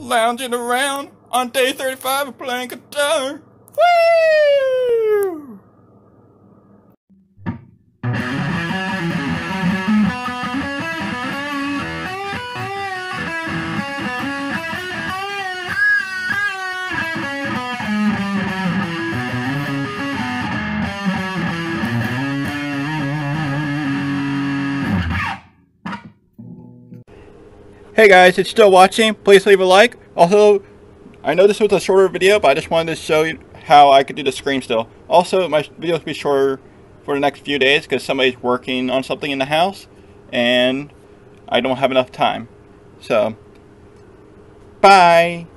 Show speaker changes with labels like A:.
A: lounging around on day 35 of playing guitar. Hey guys, if you're still watching. Please leave a like. Also, I know this was a shorter video, but I just wanted to show you how I could do the screen still. Also, my videos will be shorter for the next few days because somebody's working on something in the house and I don't have enough time. So, bye.